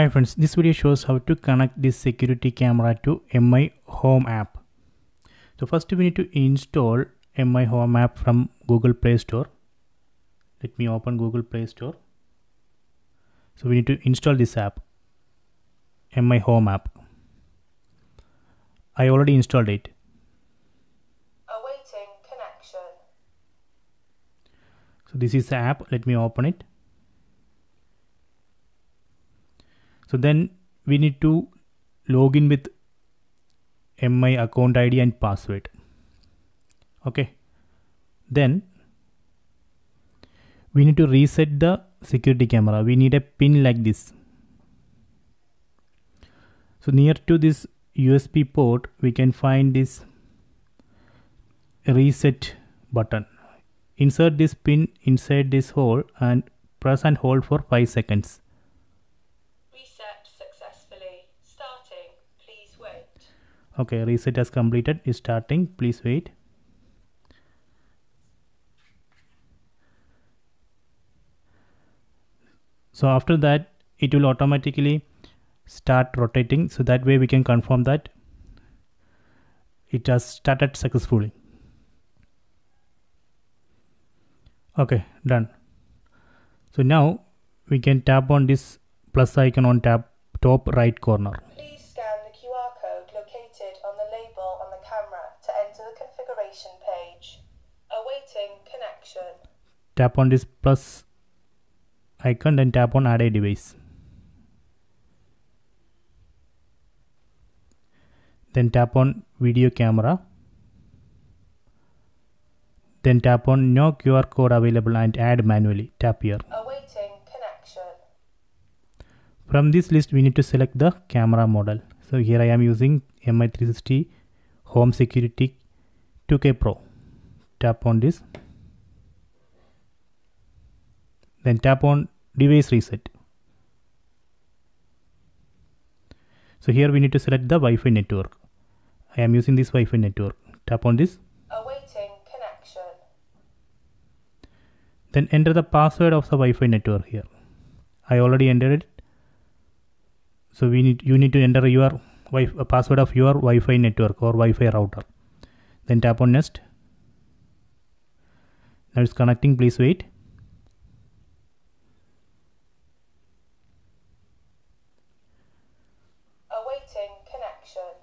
Hi friends, this video shows how to connect this security camera to MI Home app. So first we need to install MI Home app from Google Play Store. Let me open Google Play Store. So we need to install this app, MI Home app. I already installed it. Awaiting connection. So this is the app. Let me open it. So then we need to log in with my account ID and password. Okay. Then we need to reset the security camera. We need a pin like this. So near to this USB port, we can find this reset button. Insert this pin inside this hole and press and hold for 5 seconds. Reset successfully. Starting. Please wait. Okay, reset has completed. Is starting. Please wait. So after that, it will automatically start rotating. So that way we can confirm that it has started successfully. Okay, done. So now we can tap on this plus icon on tap top right corner. On the camera to enter the configuration page. Awaiting connection. tap on this plus icon then tap on add a device then tap on video camera then tap on no QR code available and add manually tap here Awaiting connection. from this list we need to select the camera model so here I am using MI360 home security 2K Pro. Tap on this. Then tap on device reset. So here we need to select the Wi-Fi network. I am using this Wi-Fi network. Tap on this. Awaiting connection. then enter the password of the Wi-Fi network here. I already entered it. So we need you need to enter your wi password of your Wi-Fi network or Wi-Fi router. Then tap on next. Now it's connecting. Please wait Awaiting connection.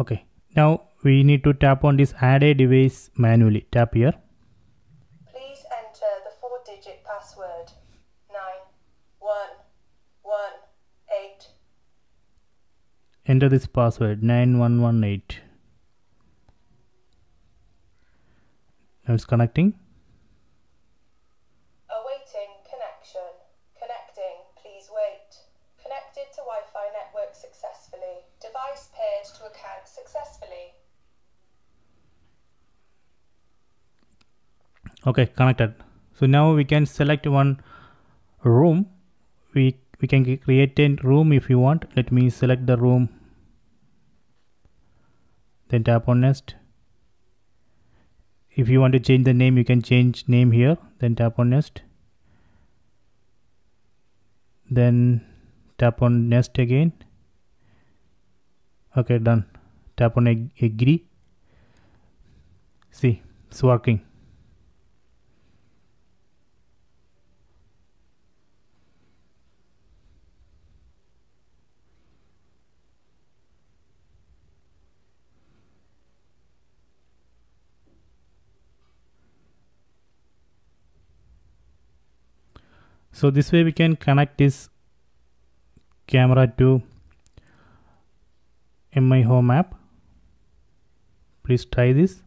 Okay now we need to tap on this add a device manually tap here Please enter the four digit password. Nine one one eight. enter this password 9118 now it's connecting Awaiting connection. Connecting. Please wait. Connected to Wi-Fi network successfully. Paired to account successfully. okay connected. So now we can select one room. We we can create a room if you want. Let me select the room. Then tap on next. If you want to change the name you can change name here. Then tap on next. Then tap on next again okay done. Tap on ag- agree see it's working. So this way we can connect this camera to MI home app. Please try this